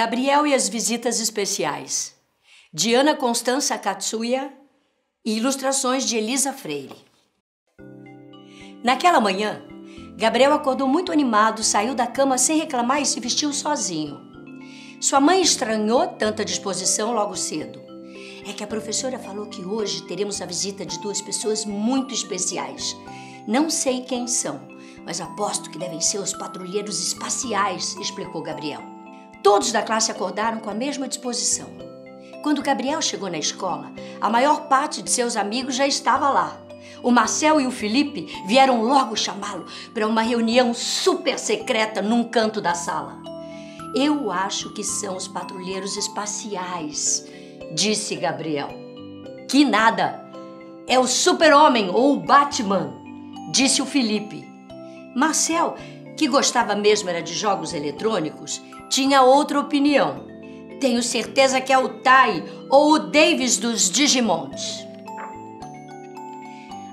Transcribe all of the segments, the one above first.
Gabriel e as visitas especiais. Diana Constança Katsuya e ilustrações de Elisa Freire. Naquela manhã, Gabriel acordou muito animado, saiu da cama sem reclamar e se vestiu sozinho. Sua mãe estranhou tanta disposição logo cedo. É que a professora falou que hoje teremos a visita de duas pessoas muito especiais. Não sei quem são, mas aposto que devem ser os patrulheiros espaciais, explicou Gabriel. Todos da classe acordaram com a mesma disposição. Quando Gabriel chegou na escola, a maior parte de seus amigos já estava lá. O Marcel e o Felipe vieram logo chamá-lo para uma reunião super secreta num canto da sala. Eu acho que são os patrulheiros espaciais, disse Gabriel. Que nada! É o Super-Homem ou o Batman, disse o Felipe. Marcel, que gostava mesmo era de jogos eletrônicos, tinha outra opinião. Tenho certeza que é o Tai ou o Davis dos Digimons.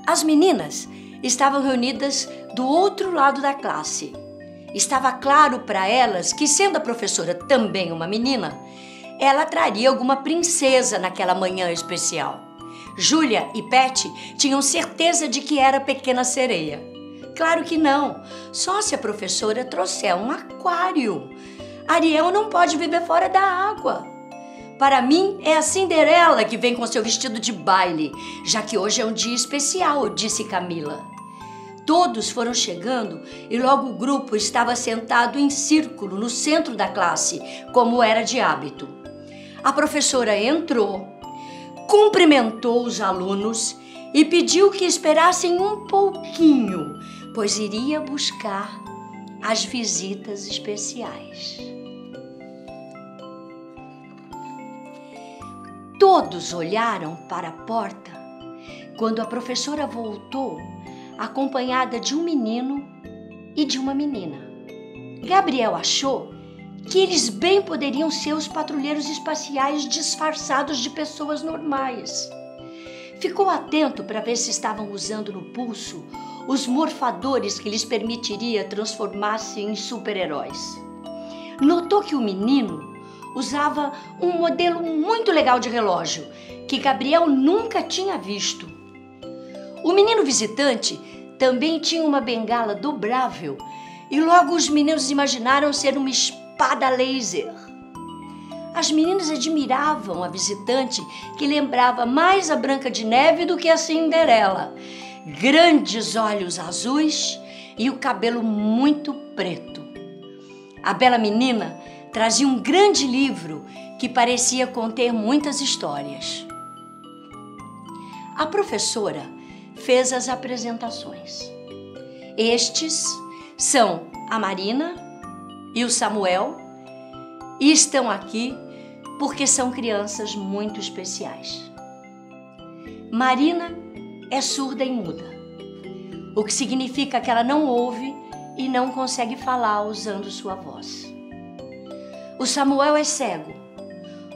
As meninas estavam reunidas do outro lado da classe. Estava claro para elas que, sendo a professora também uma menina, ela traria alguma princesa naquela manhã especial. Júlia e Pet tinham certeza de que era pequena sereia. Claro que não, só se a professora trouxer um aquário Ariel não pode viver fora da água. Para mim, é a Cinderela que vem com seu vestido de baile, já que hoje é um dia especial, disse Camila. Todos foram chegando e logo o grupo estava sentado em círculo no centro da classe, como era de hábito. A professora entrou, cumprimentou os alunos e pediu que esperassem um pouquinho, pois iria buscar as visitas especiais. Todos olharam para a porta quando a professora voltou, acompanhada de um menino e de uma menina. Gabriel achou que eles bem poderiam ser os patrulheiros espaciais disfarçados de pessoas normais. Ficou atento para ver se estavam usando no pulso os morfadores que lhes permitiria transformar-se em super-heróis. Notou que o menino usava um modelo muito legal de relógio que Gabriel nunca tinha visto. O menino visitante também tinha uma bengala dobrável e logo os meninos imaginaram ser uma espada laser. As meninas admiravam a visitante que lembrava mais a Branca de Neve do que a Cinderela. Grandes olhos azuis e o cabelo muito preto. A bela menina trazia um grande livro que parecia conter muitas histórias. A professora fez as apresentações. Estes são a Marina e o Samuel e estão aqui porque são crianças muito especiais. Marina é surda e muda, o que significa que ela não ouve e não consegue falar usando sua voz. O Samuel é cego,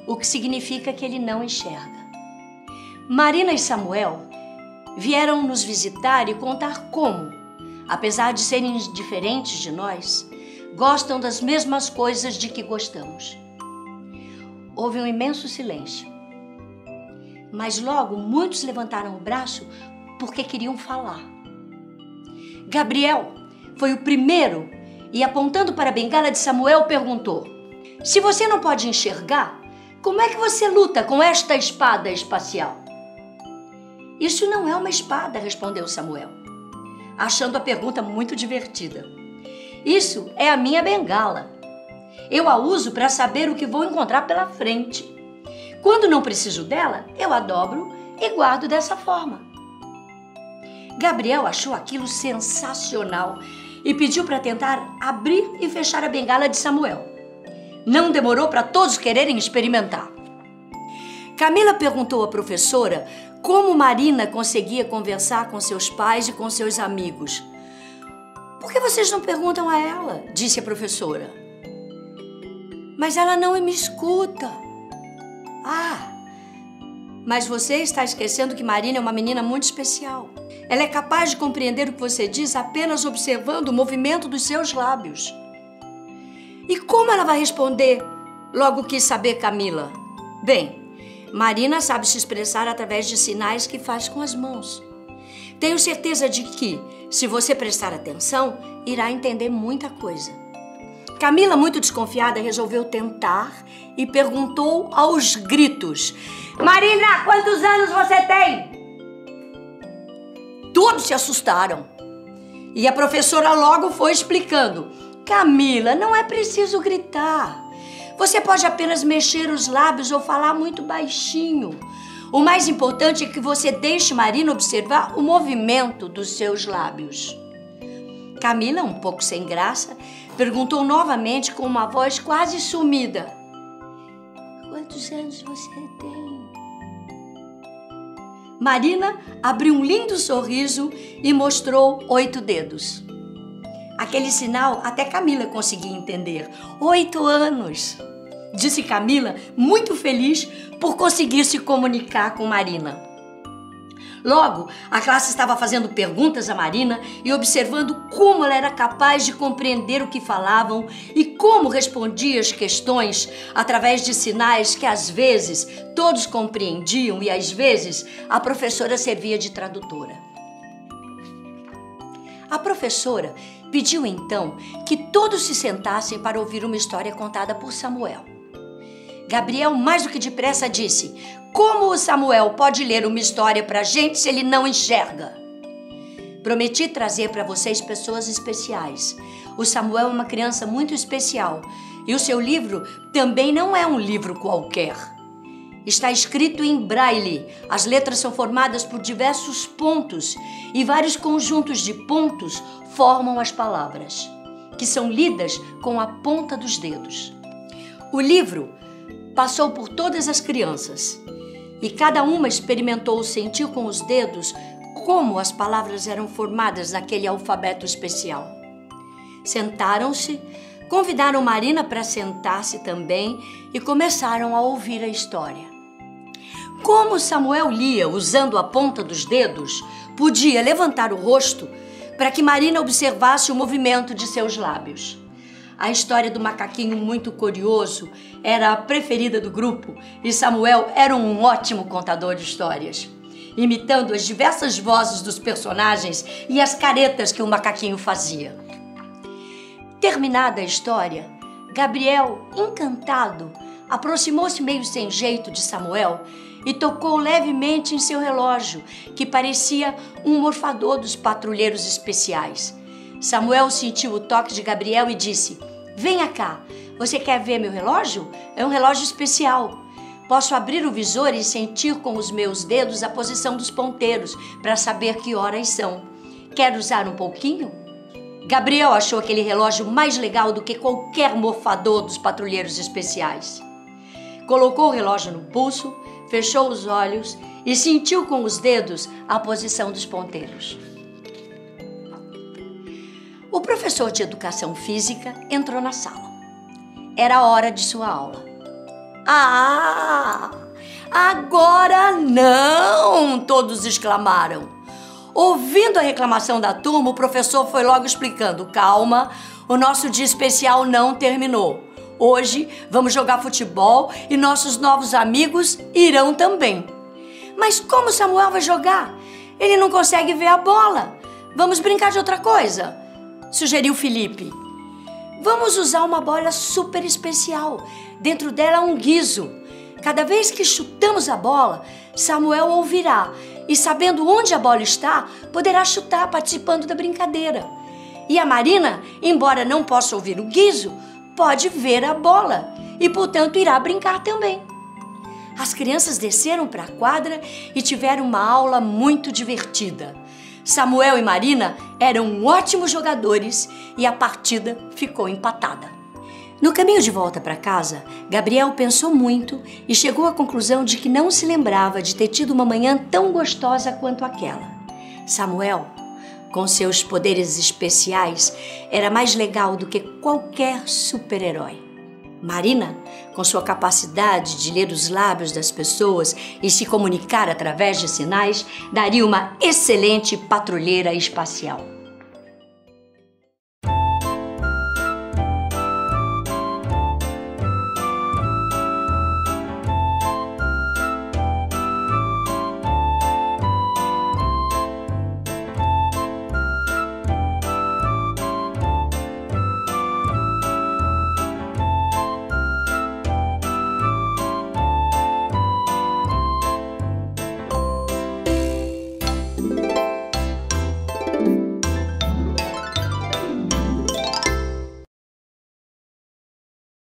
o que significa que ele não enxerga. Marina e Samuel vieram nos visitar e contar como, apesar de serem diferentes de nós, gostam das mesmas coisas de que gostamos. Houve um imenso silêncio. Mas logo muitos levantaram o braço porque queriam falar. Gabriel foi o primeiro e, apontando para a bengala de Samuel, perguntou: se você não pode enxergar, como é que você luta com esta espada espacial? Isso não é uma espada, respondeu Samuel, achando a pergunta muito divertida. Isso é a minha bengala. Eu a uso para saber o que vou encontrar pela frente. Quando não preciso dela, eu a dobro e guardo dessa forma. Gabriel achou aquilo sensacional e pediu para tentar abrir e fechar a bengala de Samuel. Não demorou para todos quererem experimentar. Camila perguntou à professora como Marina conseguia conversar com seus pais e com seus amigos. Por que vocês não perguntam a ela? disse a professora. Mas ela não me escuta. Ah, mas você está esquecendo que Marina é uma menina muito especial. Ela é capaz de compreender o que você diz apenas observando o movimento dos seus lábios. E como ela vai responder Logo quis saber Camila. Bem, Marina sabe se expressar através de sinais que faz com as mãos. Tenho certeza de que, se você prestar atenção, irá entender muita coisa. Camila, muito desconfiada, resolveu tentar e perguntou aos gritos: Marina, quantos anos você tem? Todos se assustaram. E a professora logo foi explicando: Camila, não é preciso gritar. Você pode apenas mexer os lábios ou falar muito baixinho. O mais importante é que você deixe Marina observar o movimento dos seus lábios. Camila, um pouco sem graça, perguntou novamente com uma voz quase sumida: Quantos anos você tem? Marina abriu um lindo sorriso e mostrou oito dedos. Aquele sinal até Camila conseguia entender. Oito anos! Disse Camila, muito feliz por conseguir se comunicar com Marina. Logo, a classe estava fazendo perguntas a Marina e observando como ela era capaz de compreender o que falavam e como respondia as questões através de sinais que às vezes todos compreendiam e às vezes a professora servia de tradutora. A professora pediu então que todos se sentassem para ouvir uma história contada por Samuel. Gabriel, mais do que depressa, disse: Como o Samuel pode ler uma história para a gente se ele não enxerga? Prometi trazer para vocês pessoas especiais. O Samuel é uma criança muito especial e o seu livro também não é um livro qualquer. Está escrito em braille. As letras são formadas por diversos pontos e vários conjuntos de pontos formam as palavras, que são lidas com a ponta dos dedos. O livro passou por todas as crianças e cada uma experimentou sentir com os dedos como as palavras eram formadas naquele alfabeto especial. Sentaram-se, convidaram Marina para sentar-se também e começaram a ouvir a história. Como Samuel lia usando a ponta dos dedos, podia levantar o rosto para que Marina observasse o movimento de seus lábios. A história do macaquinho muito curioso era a preferida do grupo e Samuel era um ótimo contador de histórias, imitando as diversas vozes dos personagens e as caretas que o macaquinho fazia. Terminada a história, Gabriel, encantado, aproximou-se meio sem jeito de Samuel e tocou levemente em seu relógio, que parecia um morfador dos patrulheiros especiais. Samuel sentiu o toque de Gabriel e disse: Venha cá, você quer ver meu relógio? É um relógio especial. Posso abrir o visor e sentir com os meus dedos a posição dos ponteiros para saber que horas são. Quer usar um pouquinho? Gabriel achou aquele relógio mais legal do que qualquer morfador dos patrulheiros especiais. Colocou o relógio no pulso, fechou os olhos e sentiu com os dedos a posição dos ponteiros. O professor de educação física entrou na sala. Era hora de sua aula. Ah! Agora não! Todos exclamaram. Ouvindo a reclamação da turma, o professor foi logo explicando: calma, o nosso dia especial não terminou. Hoje vamos jogar futebol e nossos novos amigos irão também. Mas como Samuel vai jogar? Ele não consegue ver a bola. Vamos brincar de outra coisa? Sugeriu Felipe. Vamos usar uma bola super especial. Dentro dela um guizo. Cada vez que chutamos a bola, Samuel ouvirá e, sabendo onde a bola está, poderá chutar participando da brincadeira. E a Marina, embora não possa ouvir o guizo, pode ver a bola e, portanto, irá brincar também. As crianças desceram para a quadra e tiveram uma aula muito divertida. Samuel e Marina eram ótimos jogadores e a partida ficou empatada. No caminho de volta para casa, Gabriel pensou muito e chegou à conclusão de que não se lembrava de ter tido uma manhã tão gostosa quanto aquela. Samuel com seus poderes especiais, era mais legal do que qualquer super-herói. Marina, com sua capacidade de ler os lábios das pessoas e se comunicar através de sinais, daria uma excelente patrulheira espacial.